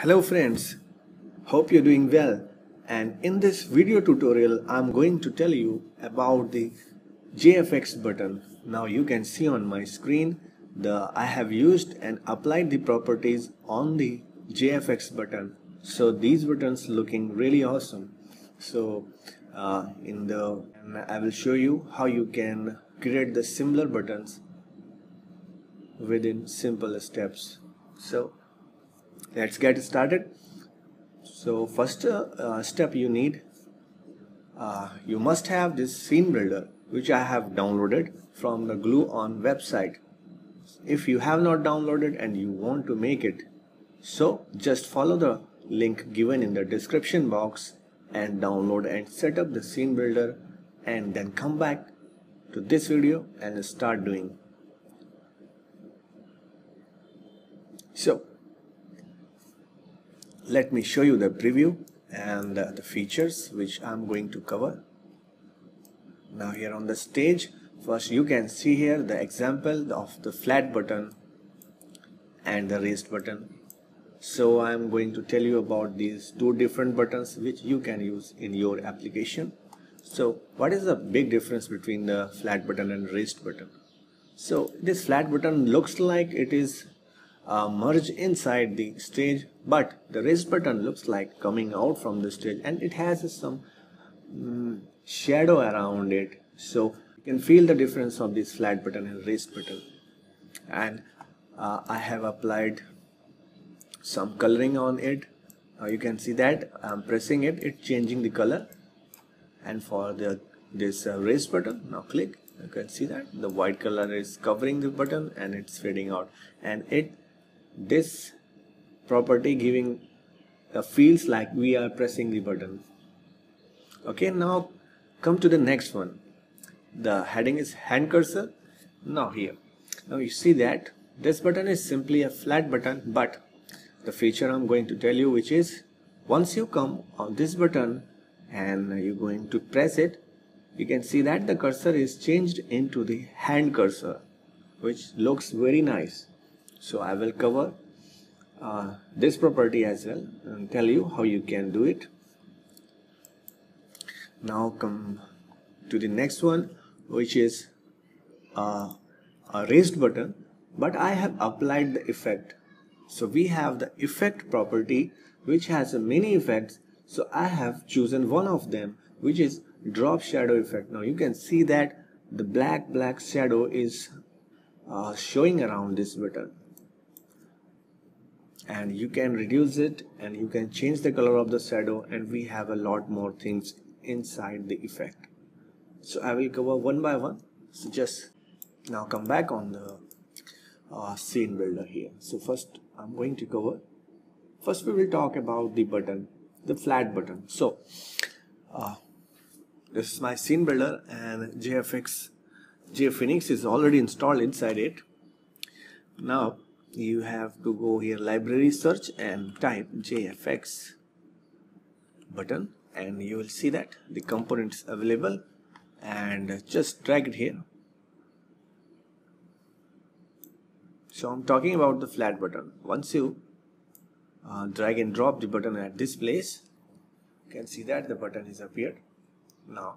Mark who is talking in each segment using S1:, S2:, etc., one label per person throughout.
S1: Hello friends, hope you're doing well and in this video tutorial I'm going to tell you about the JFX button. Now you can see on my screen the I have used and applied the properties on the JFX button. So these buttons looking really awesome. So uh, in the I will show you how you can create the similar buttons within simple steps. So let's get started. So first uh, step you need uh, you must have this scene builder which I have downloaded from the Gluon website. If you have not downloaded and you want to make it so just follow the link given in the description box and download and set up the scene builder and then come back to this video and start doing. So let me show you the preview and uh, the features which I'm going to cover. Now here on the stage first you can see here the example of the flat button and the raised button. So I'm going to tell you about these two different buttons which you can use in your application. So what is the big difference between the flat button and raised button? So this flat button looks like it is uh, merge inside the stage but the raised button looks like coming out from the stage and it has some um, shadow around it. So you can feel the difference of this flat button and raised button. And uh, I have applied some coloring on it. Uh, you can see that I'm pressing it it's changing the color. And for the this uh, button now click. You can see that the white color is covering the button and it's fading out. And it this property giving uh, feels like we are pressing the button. Okay now come to the next one. The heading is hand cursor. Now here. Now you see that this button is simply a flat button but the feature I'm going to tell you which is once you come on this button and you're going to press it you can see that the cursor is changed into the hand cursor which looks very nice. So I will cover uh, this property as well and tell you how you can do it. Now come to the next one which is uh, a raised button but I have applied the effect. So we have the effect property which has many effects. So I have chosen one of them which is drop shadow effect. Now you can see that the black black shadow is uh, showing around this button and you can reduce it and you can change the color of the shadow and we have a lot more things inside the effect. So I will cover one by one. So just now come back on the uh, scene builder here. So first I'm going to cover. First we will talk about the button the flat button. So uh, this is my scene builder and JFX JFoenix is already installed inside it. Now you have to go here library search and type JFX button and you will see that the components available and just drag it here. So I'm talking about the flat button. Once you uh, drag and drop the button at this place you can see that the button is appeared. Now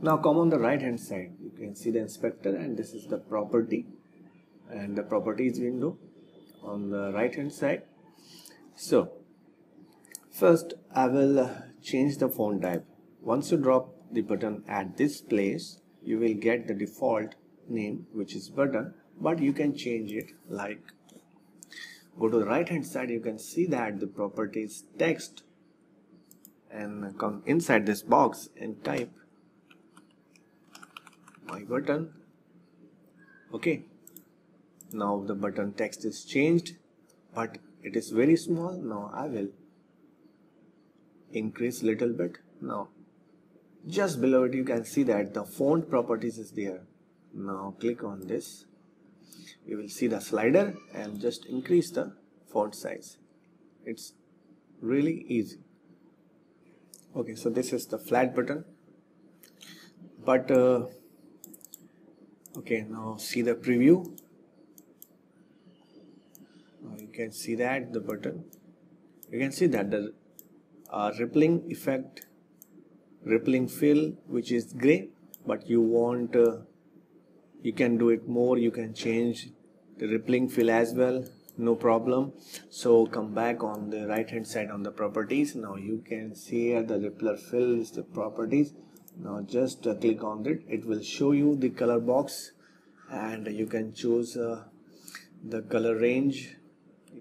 S1: now come on the right hand side. You can see the inspector and this is the property and the properties window on the right hand side. So first I will uh, change the font type. Once you drop the button at this place you will get the default name which is button but you can change it like go to the right hand side you can see that the properties text and come inside this box and type my button. Okay now the button text is changed but it is very small. Now I will increase little bit. Now just below it you can see that the font properties is there. Now click on this. You will see the slider and just increase the font size. It's really easy. Okay so this is the flat button. But uh, okay now see the preview can see that the button. You can see that the uh, rippling effect rippling fill which is gray but you want uh, you can do it more you can change the rippling fill as well no problem. So come back on the right hand side on the properties. Now you can see the rippler fill is the properties. Now just uh, click on it. It will show you the color box and you can choose uh, the color range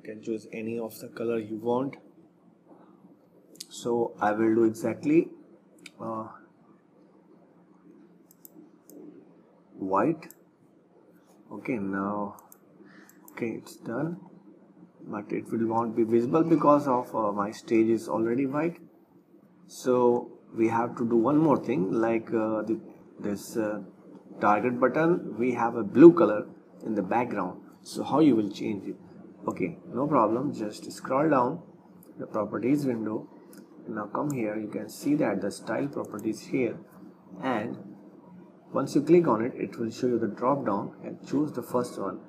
S1: can choose any of the color you want. So I will do exactly uh, white. Okay now okay it's done. But it will not be visible because of uh, my stage is already white. So we have to do one more thing like uh, the, this uh, target button. We have a blue color in the background. So how you will change it okay no problem. Just scroll down the properties window. Now come here. You can see that the style properties here. And once you click on it it will show you the drop down and choose the first one.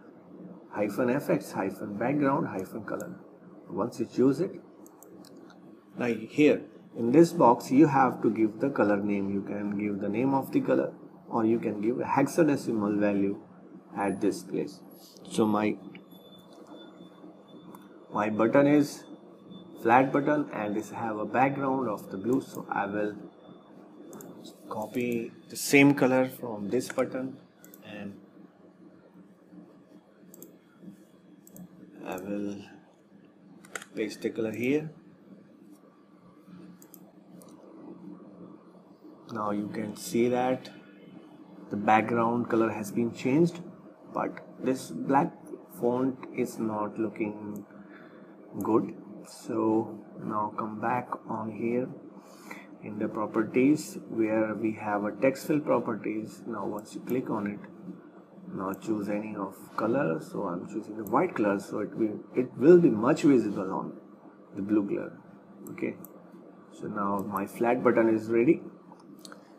S1: Hyphen fx hyphen background hyphen color. Once you choose it now here in this box you have to give the color name. You can give the name of the color or you can give a hexadecimal value at this place. So my my button is flat button and this have a background of the blue so I will copy the same color from this button and I will paste the color here. Now you can see that the background color has been changed but this black font is not looking good. So now come back on here. In the properties where we have a text fill properties now once you click on it now choose any of color. So I'm choosing the white color so it will it will be much visible on the blue color. Okay? So now my flat button is ready.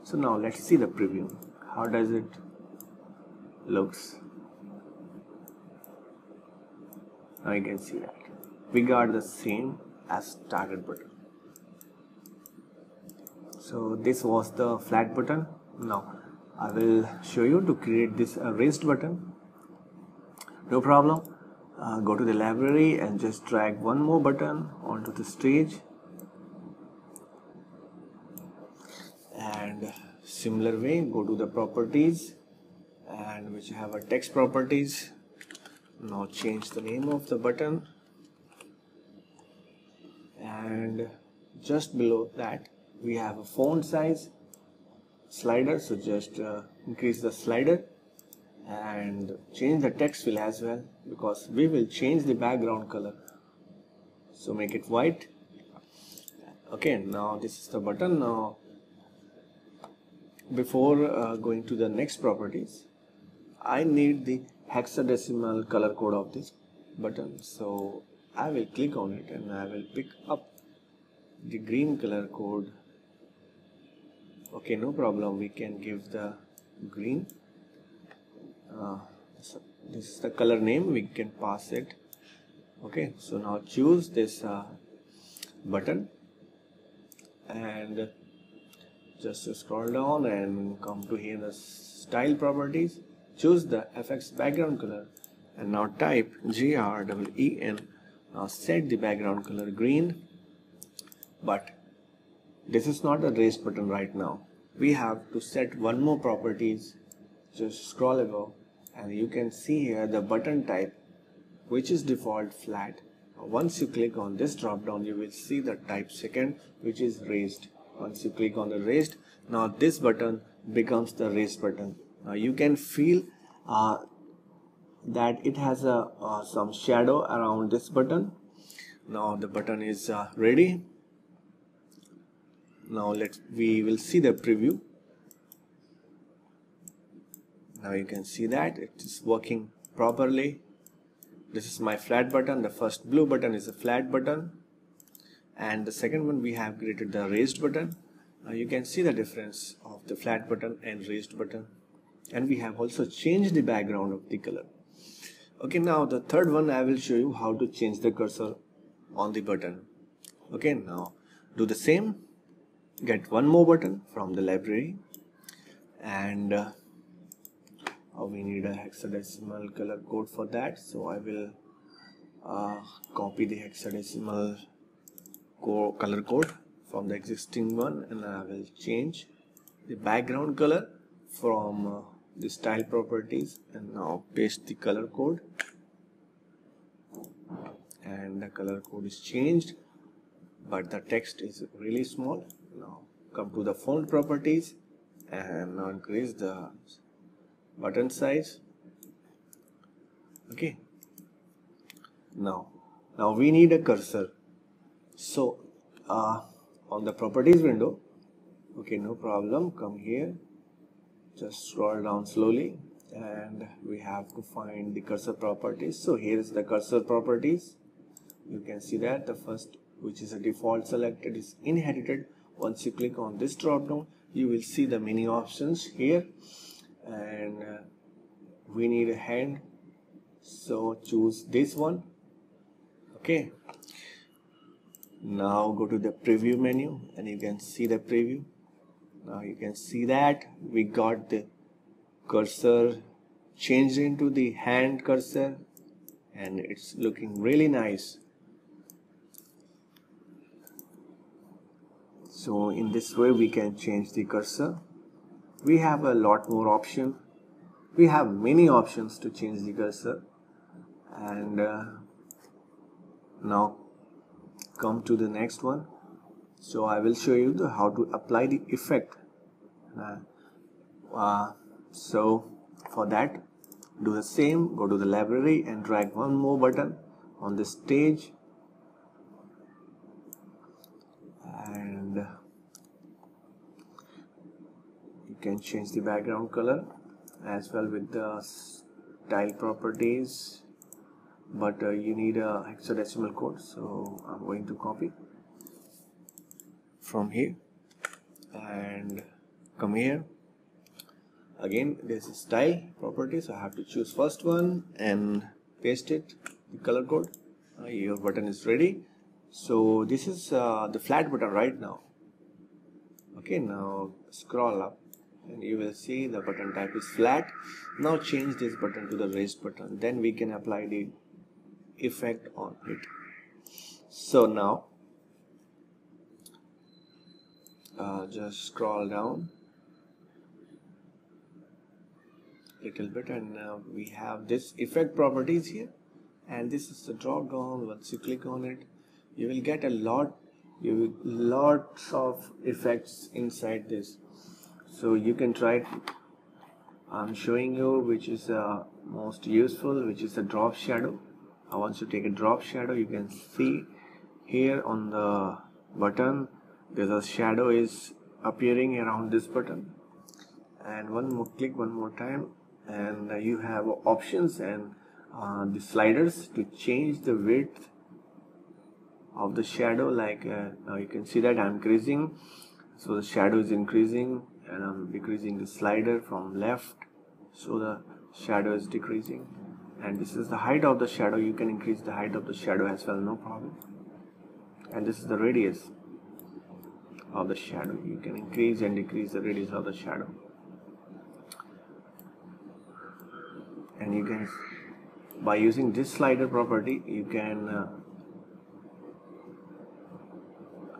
S1: So now let's see the preview. How does it looks? Now you can see that we got the same as target button. So this was the flat button. Now I will show you to create this uh, raised button. No problem. Uh, go to the library and just drag one more button onto the stage. And similar way go to the properties and which have a text properties. Now change the name of the button and just below that we have a font size slider. So just uh, increase the slider and change the text fill as well because we will change the background color. So make it white. Okay now this is the button. Now before uh, going to the next properties I need the hexadecimal color code of this button. So I will click on it and I will pick up the green color code. Okay no problem. We can give the green. Uh, so this is the color name. We can pass it. Okay so now choose this uh, button. And just scroll down and come to here the style properties. Choose the fx background color. And now type green now set the background color green. But this is not a raised button right now. We have to set one more properties. Just scroll above and you can see here the button type which is default flat. Once you click on this drop down you will see the type second which is raised. Once you click on the raised now this button becomes the raised button. Now you can feel uh, that it has a uh, some shadow around this button. Now the button is uh, ready. Now let's we will see the preview. Now you can see that it is working properly. This is my flat button. The first blue button is a flat button. And the second one we have created the raised button. Now you can see the difference of the flat button and raised button. And we have also changed the background of the color okay now the third one I will show you how to change the cursor on the button. Okay now do the same. Get one more button from the library. And uh, we need a hexadecimal color code for that. So I will uh, copy the hexadecimal co color code from the existing one. And I will change the background color from uh, the style properties. And now paste the color code. And the color code is changed but the text is really small. Now come to the font properties and now increase the button size. Okay. Now now we need a cursor. So uh, on the properties window okay no problem. Come here just scroll down slowly and we have to find the cursor properties. So here is the cursor properties. You can see that the first which is a default selected is inherited. Once you click on this drop down you will see the many options here. And uh, we need a hand. So choose this one. Okay. Now go to the preview menu and you can see the preview now you can see that we got the cursor changed into the hand cursor and it's looking really nice. So in this way we can change the cursor. We have a lot more option. We have many options to change the cursor. And uh, now come to the next one so I will show you the, how to apply the effect. Uh, uh, so for that do the same go to the library and drag one more button on the stage. And you can change the background color as well with the style properties. But uh, you need a hexadecimal code so I'm going to copy from here. And come here. Again this is style property so I have to choose first one and paste it the color code. Uh, your button is ready. So this is uh, the flat button right now. Okay now scroll up and you will see the button type is flat. Now change this button to the raised button. Then we can apply the effect on it. So now uh, just scroll down a little bit and now we have this effect properties here. And this is the drop down. Once you click on it you will get a lot you will lots of effects inside this. So you can try it. I'm showing you which is uh, most useful which is a drop shadow. I want to take a drop shadow. You can see here on the button there's a shadow is appearing around this button. And one more click one more time. And you have options and uh, the sliders to change the width of the shadow. Like uh, you can see that I'm increasing so the shadow is increasing and I'm decreasing the slider from left. So the shadow is decreasing. And this is the height of the shadow. You can increase the height of the shadow as well. No problem. And this is the radius of the shadow. You can increase and decrease the radius of the shadow. And you can by using this slider property you can uh,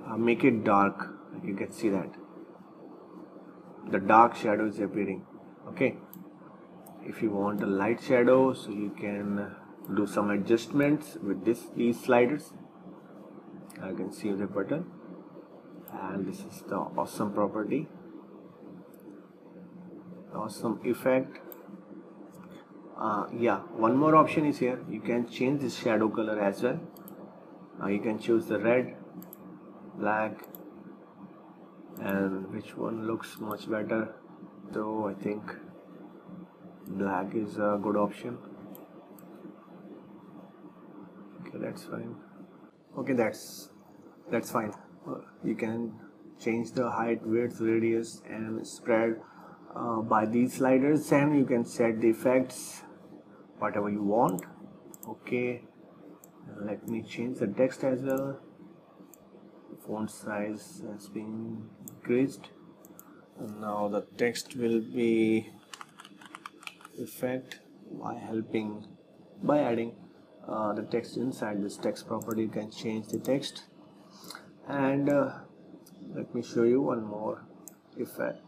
S1: uh, make it dark. You can see that. The dark shadow is appearing. Okay. If you want a light shadow so you can uh, do some adjustments with this these sliders. I can see the button and this is the awesome property. Awesome effect. Uh, yeah one more option is here. You can change this shadow color as well. Uh, you can choose the red black and which one looks much better. So I think black is a good option. Okay that's fine. Okay that's that's fine you can change the height width radius and spread uh, by these sliders. And you can set the effects whatever you want. Okay. Let me change the text as well. Font size has been increased. And now the text will be effect by helping by adding uh, the text inside this text property. You can change the text and uh, let me show you one more effect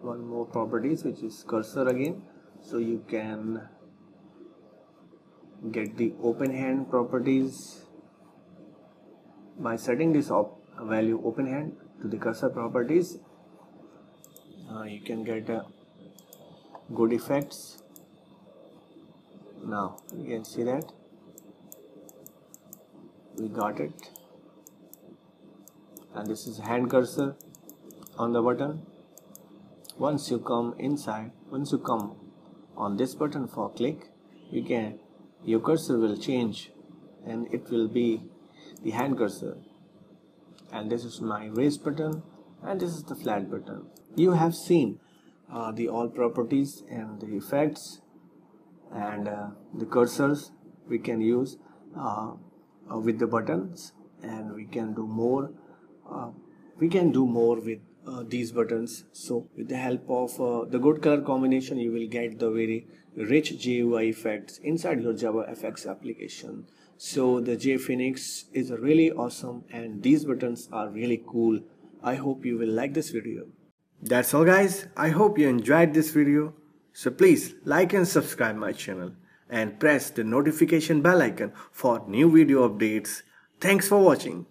S1: one more properties which is cursor again. So you can get the open hand properties by setting this value open hand to the cursor properties. Uh, you can get uh, good effects. Now you can see that we got it and this is hand cursor on the button. Once you come inside once you come on this button for click you can your cursor will change and it will be the hand cursor. And this is my raise button and this is the flat button. You have seen uh, the all properties and the effects and uh, the cursors we can use uh, with the buttons and we can do more uh, we can do more with uh, these buttons. So with the help of uh, the good color combination you will get the very rich GUI effects inside your JavaFX application. So the JFoenix is really awesome and these buttons are really cool. I hope you will like this video. That's all guys. I hope you enjoyed this video. So please like and subscribe my channel and press the notification bell icon for new video updates. Thanks for watching.